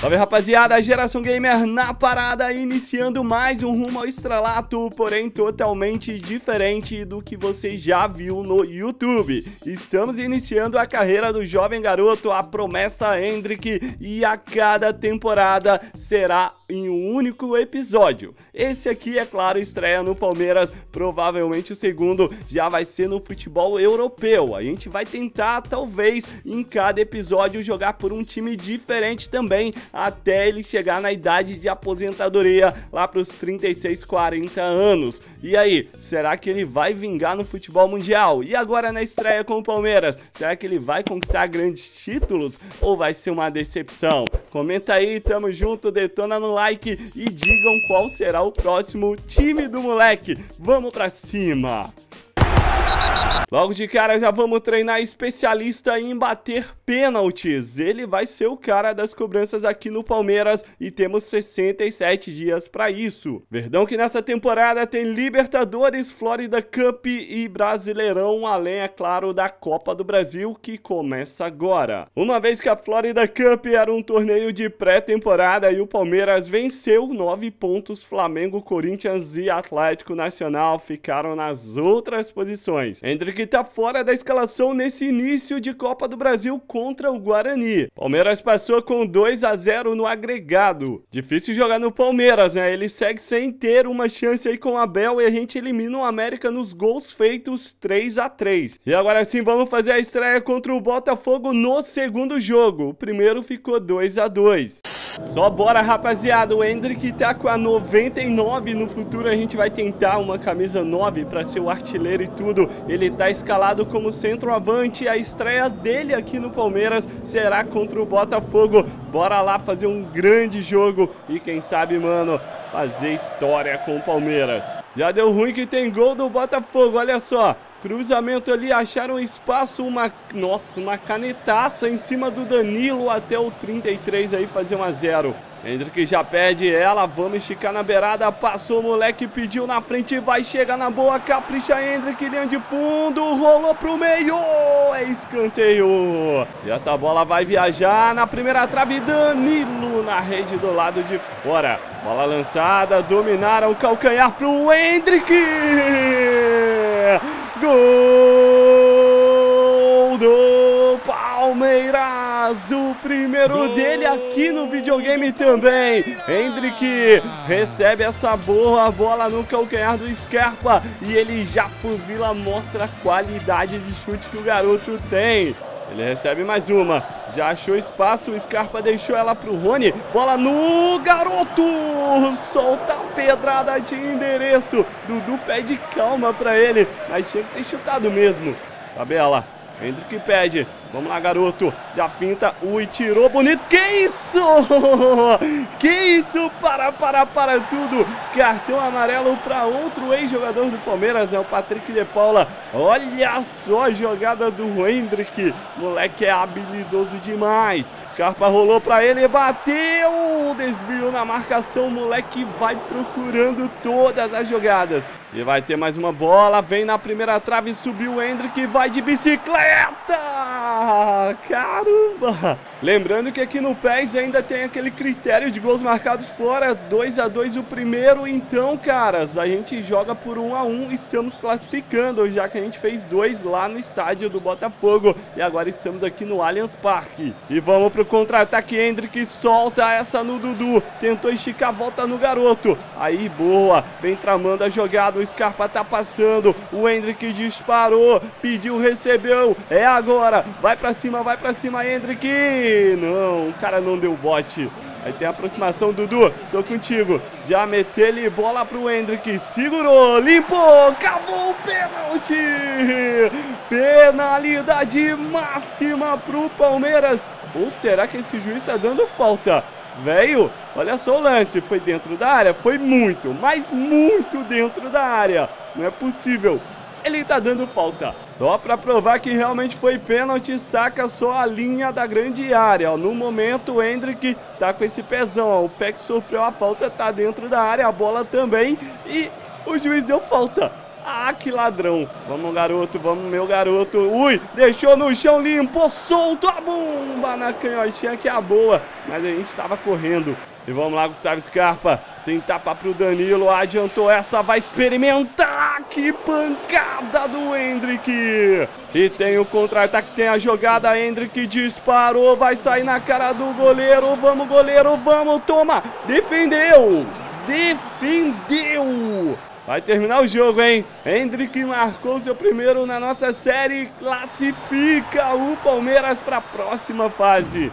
Salve rapaziada, Geração Gamer na parada, iniciando mais um rumo ao estrelato, porém totalmente diferente do que você já viu no YouTube. Estamos iniciando a carreira do jovem garoto, a promessa Hendrick, e a cada temporada será em um único episódio. Esse aqui, é claro, estreia no Palmeiras, provavelmente o segundo já vai ser no futebol europeu. A gente vai tentar, talvez, em cada episódio jogar por um time diferente também, até ele chegar na idade de aposentadoria, lá para os 36, 40 anos. E aí, será que ele vai vingar no futebol mundial? E agora na estreia com o Palmeiras, será que ele vai conquistar grandes títulos ou vai ser uma decepção? Comenta aí, tamo junto, detona no like e digam qual será o próximo time do moleque. Vamos pra cima! Logo de cara já vamos treinar especialista em bater pênaltis. Ele vai ser o cara das cobranças aqui no Palmeiras e temos 67 dias para isso. Verdão que nessa temporada tem Libertadores, Florida Cup e Brasileirão, além, é claro, da Copa do Brasil que começa agora. Uma vez que a Florida Cup era um torneio de pré-temporada e o Palmeiras venceu 9 pontos, Flamengo, Corinthians e Atlético Nacional ficaram nas outras posições. Hendrick que tá fora da escalação nesse início de Copa do Brasil contra o Guarani. Palmeiras passou com 2 a 0 no agregado. Difícil jogar no Palmeiras, né? Ele segue sem ter uma chance aí com o Abel e a gente elimina o América nos gols feitos 3 a 3. E agora sim vamos fazer a estreia contra o Botafogo no segundo jogo. O primeiro ficou 2 a 2. Só bora, rapaziada. O Hendrick tá com a 99. No futuro a gente vai tentar uma camisa 9 para ser o artilheiro e tudo. Ele tá escalado como centroavante. A estreia dele aqui no Palmeiras será contra o Botafogo. Bora lá fazer um grande jogo e quem sabe, mano, fazer história com o Palmeiras. Já deu ruim que tem gol do Botafogo, olha só. Cruzamento ali, acharam espaço, uma, nossa, uma canetaça em cima do Danilo até o 33 aí fazer 1 a 0. Hendrick já pede ela, vamos esticar na beirada, passou o moleque, pediu na frente, vai chegar na boa, capricha Hendrick, linha de fundo, rolou pro meio, é escanteio. E essa bola vai viajar na primeira trave, Danilo na rede do lado de fora. Bola lançada, dominaram o calcanhar pro Hendrick. Gol do Palmeiras! O primeiro Gol dele aqui no videogame também. Hendrick recebe essa boa bola no calcanhar do Scarpa e ele já fuzila, mostra a qualidade de chute que o garoto tem. Ele recebe mais uma. Já achou espaço. O Scarpa deixou ela pro Rony. Bola no garoto. Solta a pedrada de endereço. Dudu pede calma pra ele. Mas tinha que ter chutado mesmo. Tabela. Hendrick pede. Vamos lá, garoto. Já finta. Ui, tirou bonito. Que isso? Que isso? Para, para, para tudo. Cartão amarelo para outro ex-jogador do Palmeiras, é o Patrick de Paula. Olha só a jogada do Hendrick. Moleque é habilidoso demais. Scarpa rolou para ele, bateu. Desvio na marcação. Moleque vai procurando todas as jogadas. E vai ter mais uma bola. Vem na primeira trave, subiu o Hendrick. Vai de bicicleta. Caramba! Lembrando que aqui no PES ainda tem aquele critério de gols marcados fora, 2 a 2 o primeiro, então, caras, a gente joga por 1 a 1 estamos classificando, já que a gente fez dois lá no estádio do Botafogo e agora estamos aqui no Allianz Parque. E vamos pro contra-ataque, Hendrick solta essa no Dudu, tentou esticar, volta no garoto, aí boa, vem tramando a jogada, o Scarpa tá passando, o Hendrick disparou, pediu, recebeu, é agora, vai pra cima, vai pra cima, Hendrick! Não, o cara não deu bote. Aí tem a aproximação, Dudu. Tô contigo. Já meteu-lhe bola pro Hendrick. Segurou, limpou, cavou o pênalti. Penalidade máxima pro Palmeiras. Ou será que esse juiz tá dando falta? Velho, olha só o lance. Foi dentro da área? Foi muito, mas muito dentro da área. Não é possível. Ele tá dando falta. Só para provar que realmente foi pênalti, saca só a linha da grande área. No momento, o Hendrick tá com esse pezão. O que sofreu a falta tá dentro da área, a bola também. E o juiz deu falta. Ah, que ladrão. Vamos, garoto, vamos, meu garoto. Ui, deixou no chão, limpou, solto a bomba na canhotinha que é a boa. Mas a gente estava correndo. E vamos lá, Gustavo Scarpa. Tem tapa pro Danilo. Adiantou essa, vai experimentar. Que pancada do Hendrick. E tem o contra-ataque, tem a jogada. Hendrick disparou, vai sair na cara do goleiro. Vamos, goleiro, vamos, toma. Defendeu. Defendeu. Vai terminar o jogo, hein? Hendrick marcou seu primeiro na nossa série. Classifica o Palmeiras para a próxima fase.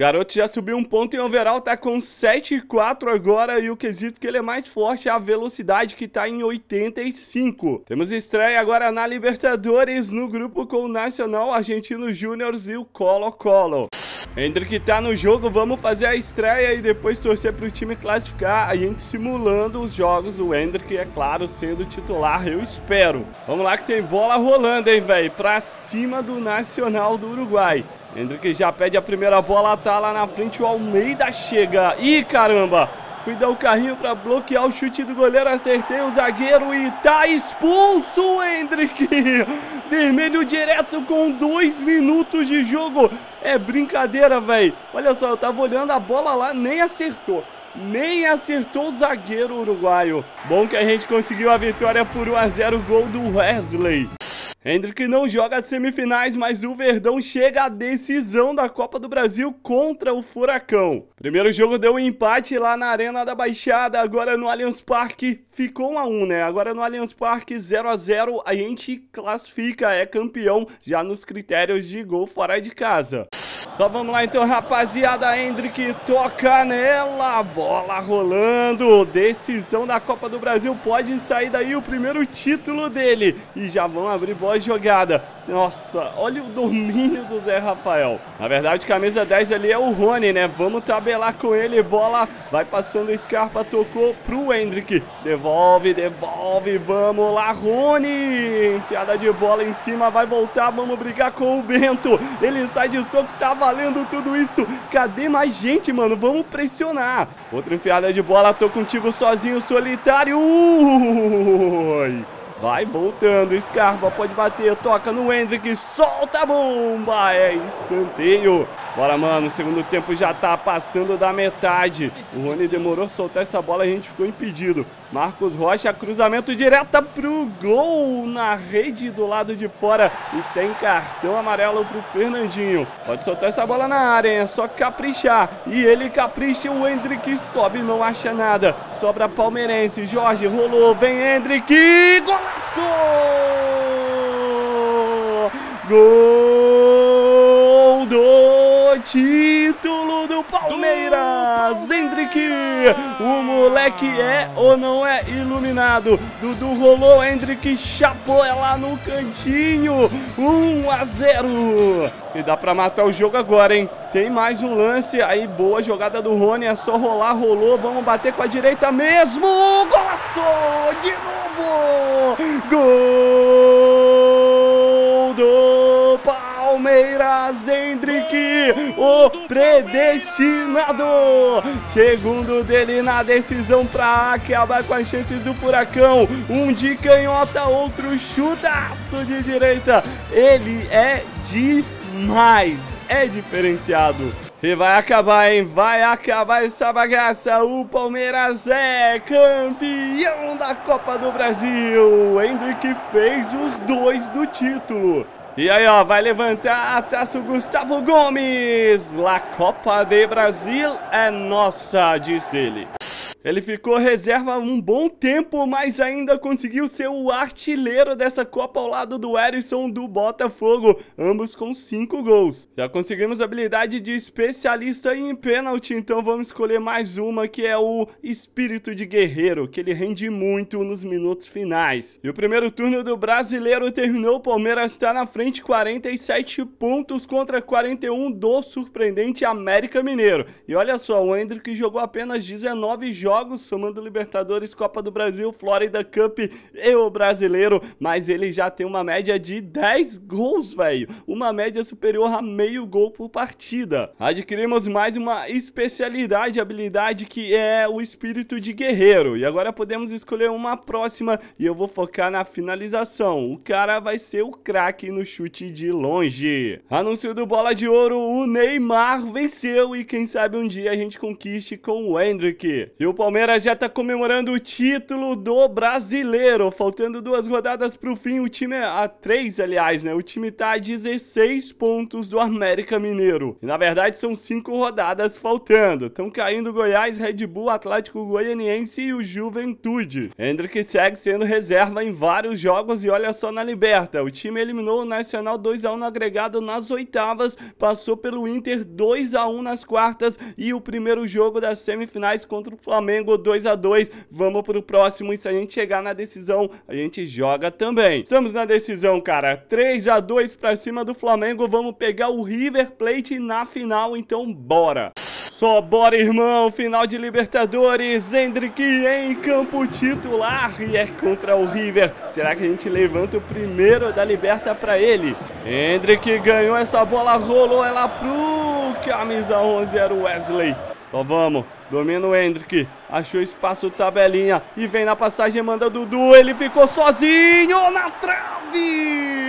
Garoto já subiu um ponto em overall, tá com 7,4 agora e o quesito que ele é mais forte é a velocidade que tá em 85. Temos estreia agora na Libertadores no grupo com o Nacional Argentino Júnior e o Colo-Colo. Hendrick tá no jogo, vamos fazer a estreia e depois torcer pro time classificar. A gente simulando os jogos, o Hendrick, é claro, sendo titular, eu espero. Vamos lá que tem bola rolando, hein, velho, pra cima do Nacional do Uruguai. Hendrick já pede a primeira bola, tá lá na frente, o Almeida chega. Ih, caramba! Fui dar o carrinho pra bloquear o chute do goleiro, acertei o zagueiro e tá expulso o Hendrick! Vermelho direto com dois minutos de jogo. É brincadeira, velho. Olha só, eu tava olhando a bola lá, nem acertou. Nem acertou o zagueiro uruguaio. Bom que a gente conseguiu a vitória por 1 a 0 gol do Wesley. Hendrick não joga as semifinais, mas o Verdão chega à decisão da Copa do Brasil contra o Furacão. Primeiro jogo deu um empate lá na Arena da Baixada, agora no Allianz Parque ficou 1 a 1, né? Agora no Allianz Parque 0 a 0, a gente classifica, é campeão já nos critérios de gol fora de casa. Só vamos lá então, rapaziada. Hendrick toca nela. Bola rolando. Decisão da Copa do Brasil. Pode sair daí o primeiro título dele. E já vão abrir boa jogada. Nossa, olha o domínio do Zé Rafael. Na verdade, camisa 10 ali é o Rony, né? Vamos tabelar com ele. Bola vai passando. Scarpa tocou pro Hendrick. Devolve, devolve. Vamos lá, Rony. Enfiada de bola em cima. Vai voltar. Vamos brigar com o Bento. Ele sai de soco. Tá valendo tudo isso. Cadê mais gente, mano? Vamos pressionar. Outra enfiada de bola. Tô contigo sozinho, solitário. Ui. Vai voltando, Scarpa pode bater, toca no Hendrick, solta a bomba, é escanteio. Bora, mano, o segundo tempo já tá passando da metade. O Rony demorou a soltar essa bola, a gente ficou impedido. Marcos Rocha, cruzamento direta pro gol na rede do lado de fora. E tem cartão amarelo pro Fernandinho. Pode soltar essa bola na área, hein? é só caprichar. E ele capricha, o Hendrick sobe, não acha nada. Sobra palmeirense, Jorge rolou, vem Hendrick, golaço! Gol título do Palmeiras! Hendrick, o moleque é ou não é iluminado? Dudu rolou, Hendrick chapou ela no cantinho, 1 a 0. E dá pra matar o jogo agora, hein? Tem mais um lance, aí boa jogada do Rony, é só rolar, rolou, vamos bater com a direita mesmo! Golaço! De novo! Gol Palmeiras, Hendrick, o predestinado! Segundo dele na decisão pra acabar com as chances do Furacão, um de canhota, outro chutaço de direita, ele é demais, é diferenciado. E vai acabar, hein? Vai acabar essa bagaça. O Palmeiras é campeão da Copa do Brasil. Hendrick fez os dois do título. E aí, ó, vai levantar taça o Gustavo Gomes. La Copa de Brasil é nossa, disse ele. Ele ficou reserva um bom tempo, mas ainda conseguiu ser o artilheiro dessa Copa ao lado do Erisson do Botafogo, ambos com 5 gols. Já conseguimos a habilidade de especialista em pênalti, então vamos escolher mais uma que é o espírito de guerreiro, que ele rende muito nos minutos finais. E o primeiro turno do brasileiro terminou, o Palmeiras está na frente, 47 pontos contra 41 do surpreendente América Mineiro. E olha só, o Hendrick jogou apenas 19 jogos jogos, somando Libertadores, Copa do Brasil, Florida Cup e o Brasileiro, mas ele já tem uma média de 10 gols, velho. Uma média superior a meio gol por partida. Adquirimos mais uma especialidade, habilidade que é o espírito de guerreiro. E agora podemos escolher uma próxima e eu vou focar na finalização. O cara vai ser o craque no chute de longe. Anúncio do Bola de Ouro, o Neymar venceu e quem sabe um dia a gente conquiste com o Hendrick. E o Palmeiras já tá comemorando o título do Brasileiro, faltando duas rodadas pro fim, o time é a três, aliás, né? O time tá a 16 pontos do América Mineiro. E na verdade são cinco rodadas faltando. Estão caindo Goiás, Red Bull, Atlético Goianiense e o Juventude. Hendrick segue sendo reserva em vários jogos e olha só na Liberta. O time eliminou o Nacional 2 a 1 no agregado nas oitavas, passou pelo Inter 2 a 1 nas quartas e o primeiro jogo das semifinais contra o Flamengo 2 a 2. Vamos pro próximo e se a gente chegar na decisão, a gente joga também. Estamos na decisão, cara. 3 a 2 para cima do Flamengo. Vamos pegar o River Plate na final, então bora. Só bora, irmão! Final de Libertadores, Hendrick em campo titular e é contra o River. Será que a gente levanta o primeiro da Liberta para ele? Hendrick ganhou essa bola, rolou ela pro camisa 11, era o Wesley. Só vamos, domina o Hendrick, achou espaço, tabelinha e vem na passagem, manda Dudu, ele ficou sozinho na trave!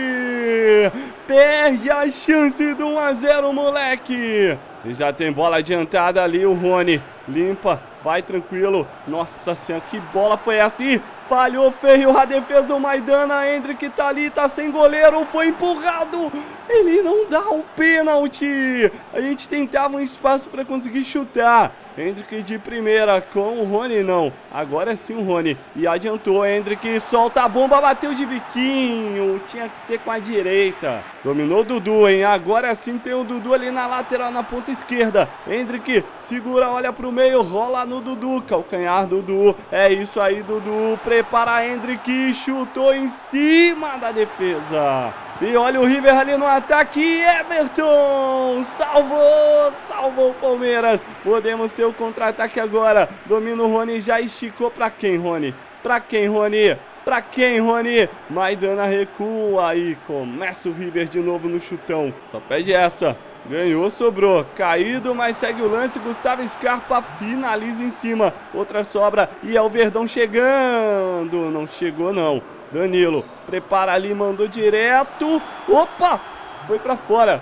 Perde a chance do 1 a 0, moleque! E já tem bola adiantada ali, o Rony. Limpa, vai tranquilo. Nossa senhora, que bola foi essa? Ih, falhou feio a defesa do Maidana. Hendrick tá ali, tá sem goleiro. Foi empurrado. Ele não dá o pênalti. A gente tentava um espaço para conseguir chutar. Hendrick de primeira com o Rony, não. Agora sim o Rony. E adiantou, Hendrick solta a bomba, bateu de biquinho. Tinha que ser com a direita. Dominou o Dudu, hein? Agora sim tem o Dudu ali na lateral, na ponta esquerda. Hendrick segura, olha pro meio, rola no Dudu. Calcanhar Dudu. É isso aí, Dudu. Prepara Hendrick, chutou em cima da defesa. E olha o River ali no ataque. Everton salvou, salvou o Palmeiras. Podemos ter o contra-ataque agora. Domina o Rony, já esticou para quem, Rony? Para quem, Rony? Pra quem, Rony? Maidana recua e começa o River de novo no chutão. Só pede essa. Ganhou, sobrou. Caído, mas segue o lance. Gustavo Scarpa finaliza em cima. Outra sobra e é o Verdão chegando. Não chegou, não. Danilo prepara ali, mandou direto. Opa! Foi pra fora.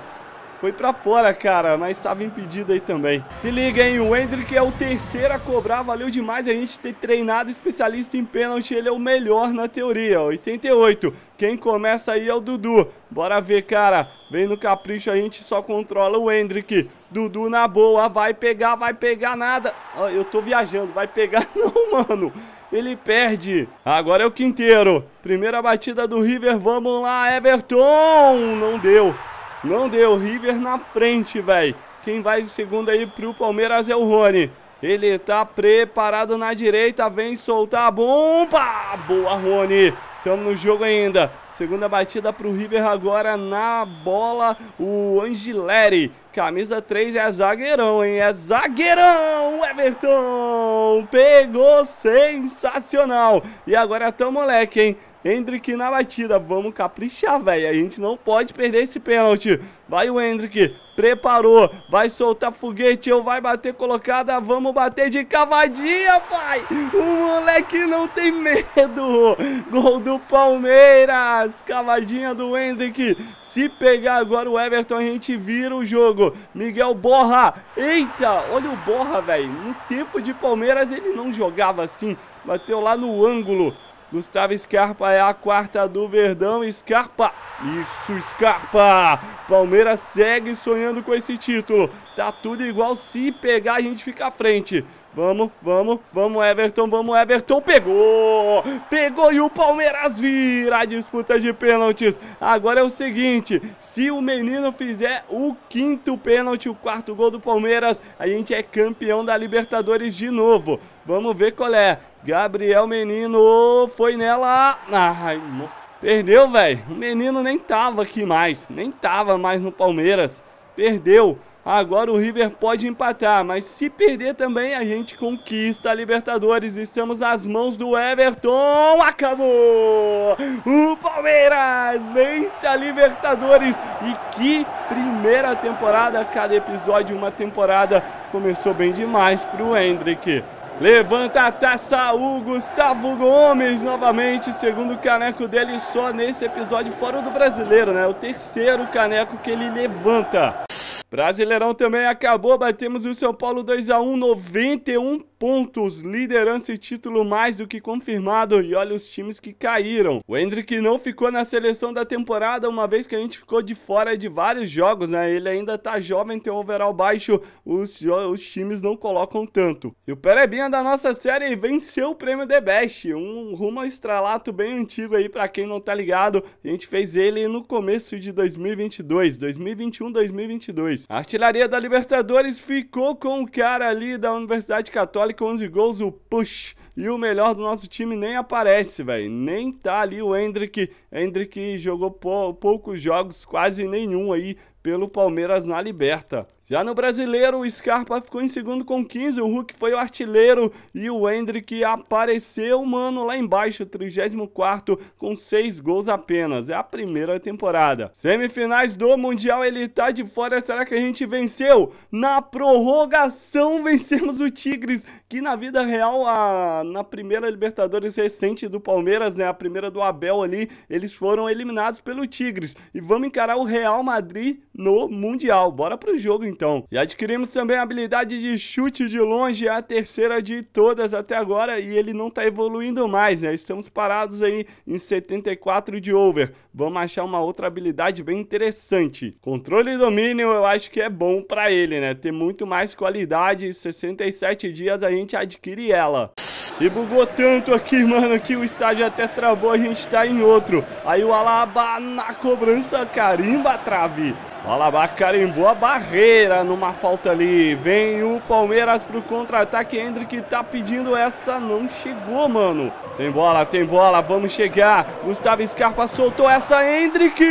Foi pra fora, cara, mas estava impedido aí também. Se liga, hein? O Hendrick é o terceiro a cobrar. Valeu demais a gente ter treinado especialista em pênalti. Ele é o melhor na teoria, 88. Quem começa aí é o Dudu. Bora ver, cara. Vem no capricho, a gente só controla o Hendrick. Dudu na boa, vai pegar, vai pegar nada. eu tô viajando, vai pegar não, mano. Ele perde. Agora é o Quinteiro. Primeira batida do River, vamos lá, Everton. Não deu. Não deu, River na frente, velho. Quem vai de segundo aí pro Palmeiras é o Rony. Ele tá preparado na direita, vem soltar a bomba. Boa, Rony. Estamos no jogo ainda. Segunda batida pro River agora na bola. O Angileri. Camisa 3 é zagueirão, hein? É zagueirão, Everton. Pegou sensacional. E agora tá o moleque, hein? Hendrick na batida. Vamos caprichar, velho. A gente não pode perder esse pênalti. Vai o Hendrick. Preparou. Vai soltar foguete ou vai bater colocada. Vamos bater de cavadinha, pai. O moleque não tem medo. Gol do Palmeiras. Cavadinha do Hendrick. Se pegar agora o Everton, a gente vira o jogo. Miguel Borra. Eita, olha o Borra, velho. No tempo de Palmeiras ele não jogava assim. Bateu lá no ângulo. Gustavo Scarpa é a quarta do Verdão. Scarpa. Isso, Scarpa. Palmeiras segue sonhando com esse título. Tá tudo igual. Se pegar, a gente fica à frente. Vamos, vamos, vamos Everton, vamos Everton, pegou, pegou e o Palmeiras vira a disputa de pênaltis. Agora é o seguinte, se o menino fizer o quinto pênalti, o quarto gol do Palmeiras, a gente é campeão da Libertadores de novo. Vamos ver qual é. Gabriel Menino foi nela. Ai, nossa. Perdeu, velho. O menino nem tava aqui mais. Nem tava mais no Palmeiras. Perdeu. Agora o River pode empatar, mas se perder também a gente conquista a Libertadores. Estamos nas mãos do Everton. Acabou! O Palmeiras vence a Libertadores. E que primeira temporada, cada episódio uma temporada. Começou bem demais pro Hendrick. Levanta a taça o Gustavo Gomes novamente, segundo caneco dele só nesse episódio fora do brasileiro, né? O terceiro caneco que ele levanta. Brasileirão também acabou, batemos o São Paulo 2 a 1 91 pontos, liderança e título mais do que confirmado. E olha os times que caíram. O Hendrick não ficou na seleção da temporada, uma vez que a gente ficou de fora de vários jogos, né? Ele ainda tá jovem, tem um overall baixo, os, os times não colocam tanto. E o Perebinha da nossa série venceu o prêmio The Best, um rumo estralato bem antigo aí para quem não tá ligado. A gente fez ele no começo de 2022, 2021, 2022. A artilharia da Libertadores ficou com o cara ali da Universidade Católica Católica, 11 gols, o push. E o melhor do nosso time nem aparece, velho. Nem tá ali o Hendrick. Hendrick jogou pou, poucos jogos, quase nenhum aí pelo Palmeiras na Liberta. Já no brasileiro, o Scarpa ficou em segundo com 15, o Hulk foi o artilheiro e o Hendrick apareceu, mano, lá embaixo, 34 com 6 gols apenas. É a primeira temporada. Semifinais do Mundial, ele tá de fora. Será que a gente venceu? Na prorrogação, vencemos o Tigres, que na vida real, a, na primeira Libertadores recente do Palmeiras, né, a primeira do Abel ali, eles foram eliminados pelo Tigres. E vamos encarar o Real Madrid no Mundial. Bora pro jogo então então. E adquirimos também a habilidade de chute de longe, a terceira de todas até agora, e ele não tá evoluindo mais, né? Estamos parados aí em 74 de over. Vamos achar uma outra habilidade bem interessante. Controle e domínio eu acho que é bom para ele, né? Ter muito mais qualidade, 67 dias a gente adquire ela. E bugou tanto aqui, mano, que o estádio até travou, a gente tá em outro. Aí o Alaba na cobrança carimba a trave. O Alaba carimbou a barreira numa falta ali. Vem o Palmeiras pro contra-ataque. Hendrick tá pedindo essa. Não chegou, mano. Tem bola, tem bola. Vamos chegar. Gustavo Scarpa soltou essa. Hendrick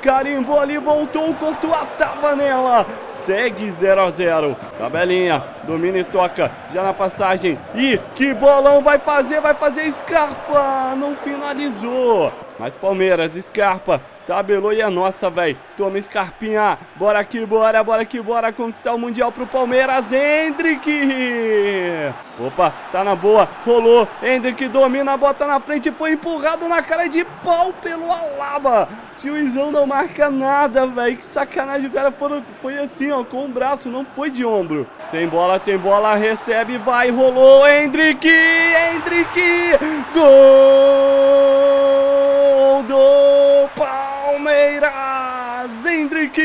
carimbou ali, voltou. O Courtois tava nela. Segue 0 a 0 Tabelinha. Domina e toca. Já na passagem. E que bolão vai fazer? Vai fazer Scarpa. Não finalizou. Mas Palmeiras, Scarpa Tabelou e é nossa, velho. Toma Scarpinha. Bora aqui, bora, bora aqui, bora conquistar o Mundial pro Palmeiras. Hendrick. Opa, tá na boa. Rolou. Hendrick domina, bota na frente. Foi empurrado na cara de pau pelo Alaba. Juizão não marca nada, velho. Que sacanagem. O cara foi, foi assim, ó, com o braço. Não foi de ombro. Tem bola, tem bola. Recebe, vai. Rolou. Hendrick. Hendrick. Gol do. Palmeiras! Hendrick!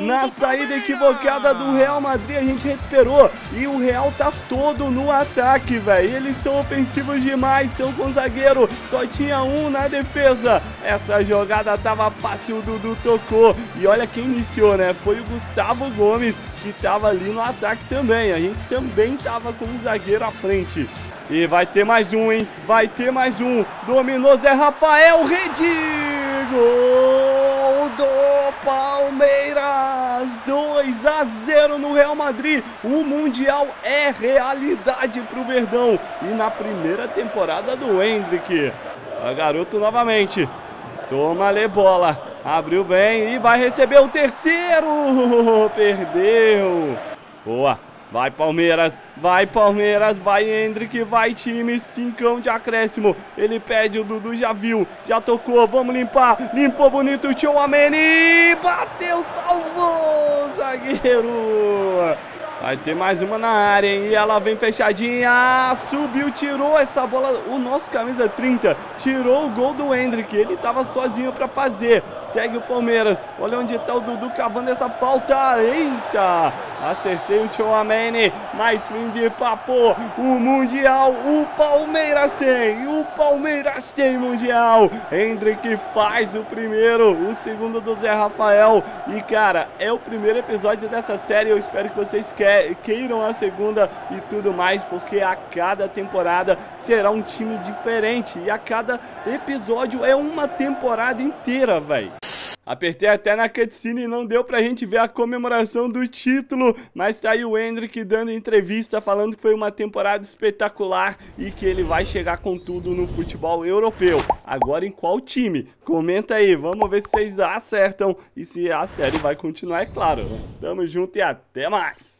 Na saída equivocada do Real Madrid a gente recuperou e o Real tá todo no ataque, velho. Eles estão ofensivos demais, estão com zagueiro, só tinha um na defesa. Essa jogada tava fácil, o Dudu tocou. E olha quem iniciou, né? Foi o Gustavo Gomes que tava ali no ataque também. A gente também tava com um zagueiro à frente. E vai ter mais um, hein? Vai ter mais um. Dominou Zé Rafael, rede! Gol do Palmeiras! 2 a 0 no Real Madrid. O Mundial é realidade para o Verdão. E na primeira temporada do Hendrick. A garoto novamente. Toma-lhe bola. Abriu bem e vai receber o terceiro. Perdeu. Boa. Vai Palmeiras, vai Palmeiras, vai Hendrick, vai time, cincão de acréscimo. Ele pede, o Dudu já viu, já tocou, vamos limpar. Limpou bonito o Tchouameni, bateu, salvou, zagueiro. Vai ter mais uma na área, hein? E ela vem fechadinha. Subiu, tirou essa bola. O nosso camisa 30 tirou o gol do Hendrick. Ele tava sozinho para fazer. Segue o Palmeiras. Olha onde tá o Dudu cavando essa falta. Eita! Acertei o Tio Amene. Mais fim de papo. O Mundial. O Palmeiras tem. O Palmeiras tem Mundial. Hendrick faz o primeiro. O segundo do Zé Rafael. E cara, é o primeiro episódio dessa série. Eu espero que vocês queiram a segunda e tudo mais, porque a cada temporada será um time diferente e a cada episódio é uma temporada inteira, velho. Apertei até na cutscene e não deu pra gente ver a comemoração do título, mas tá aí o Hendrick dando entrevista falando que foi uma temporada espetacular e que ele vai chegar com tudo no futebol europeu. Agora em qual time? Comenta aí, vamos ver se vocês acertam e se a série vai continuar, é claro. Tamo junto e até mais!